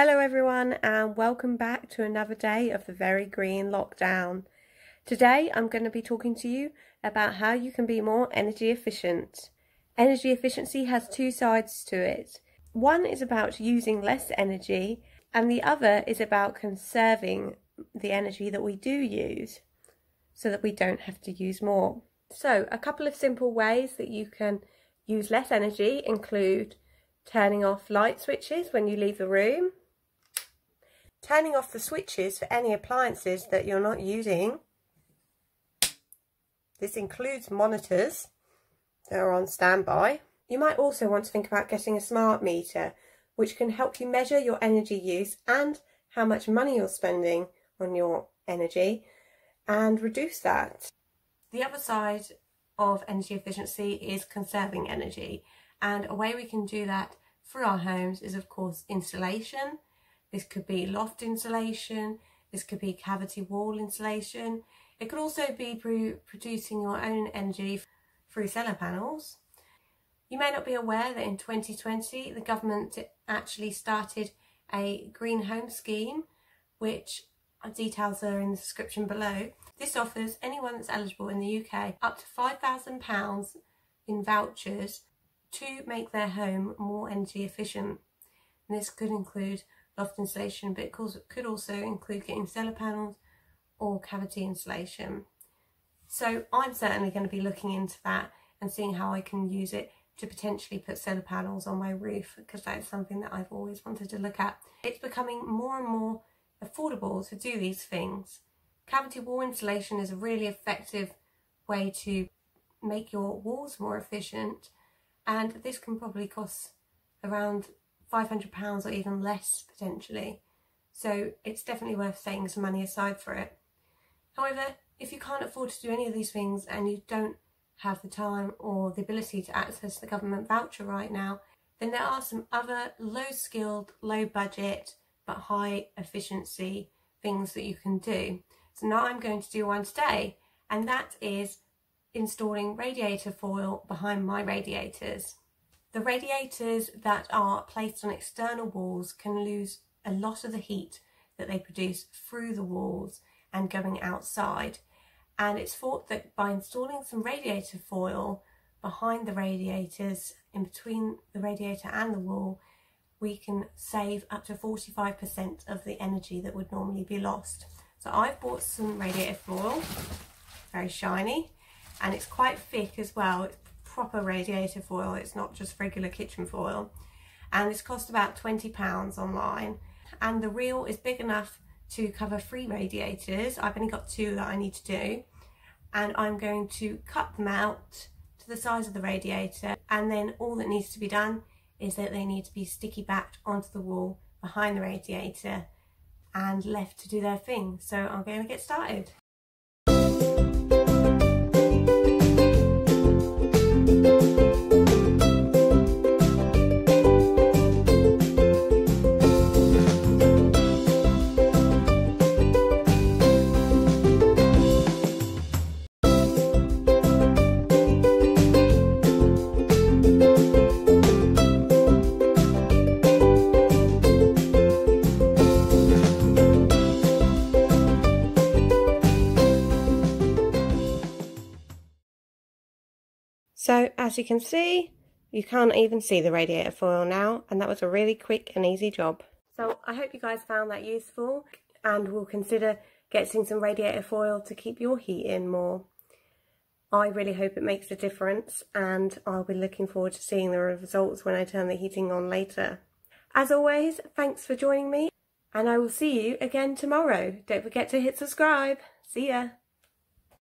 Hello everyone and welcome back to another day of the Very Green Lockdown. Today I'm going to be talking to you about how you can be more energy efficient. Energy efficiency has two sides to it. One is about using less energy and the other is about conserving the energy that we do use so that we don't have to use more. So a couple of simple ways that you can use less energy include turning off light switches when you leave the room, turning off the switches for any appliances that you're not using. This includes monitors that are on standby. You might also want to think about getting a smart meter, which can help you measure your energy use and how much money you're spending on your energy and reduce that. The other side of energy efficiency is conserving energy and a way we can do that for our homes is of course insulation this could be loft insulation, this could be cavity wall insulation. It could also be producing your own energy through solar panels. You may not be aware that in 2020 the government actually started a green home scheme which uh, details are in the description below. This offers anyone that's eligible in the UK up to £5,000 in vouchers to make their home more energy efficient. And this could include loft insulation, but it could also include getting solar panels or cavity insulation. So I'm certainly going to be looking into that and seeing how I can use it to potentially put solar panels on my roof because that's something that I've always wanted to look at. It's becoming more and more affordable to do these things. Cavity wall insulation is a really effective way to make your walls more efficient and this can probably cost around £500 or even less potentially. So it's definitely worth setting some money aside for it. However, if you can't afford to do any of these things and you don't have the time or the ability to access the government voucher right now, then there are some other low skilled, low budget, but high efficiency things that you can do. So now I'm going to do one today, and that is installing radiator foil behind my radiators. The radiators that are placed on external walls can lose a lot of the heat that they produce through the walls and going outside. And it's thought that by installing some radiator foil behind the radiators, in between the radiator and the wall, we can save up to 45% of the energy that would normally be lost. So I've bought some radiator foil, very shiny, and it's quite thick as well. It's proper radiator foil. It's not just regular kitchen foil. And it's cost about £20 online. And the reel is big enough to cover three radiators. I've only got two that I need to do. And I'm going to cut them out to the size of the radiator. And then all that needs to be done is that they need to be sticky backed onto the wall behind the radiator and left to do their thing. So I'm going to get started. So as you can see, you can't even see the radiator foil now, and that was a really quick and easy job. So I hope you guys found that useful and will consider getting some radiator foil to keep your heat in more. I really hope it makes a difference and I'll be looking forward to seeing the results when I turn the heating on later. As always, thanks for joining me and I will see you again tomorrow. Don't forget to hit subscribe. See ya!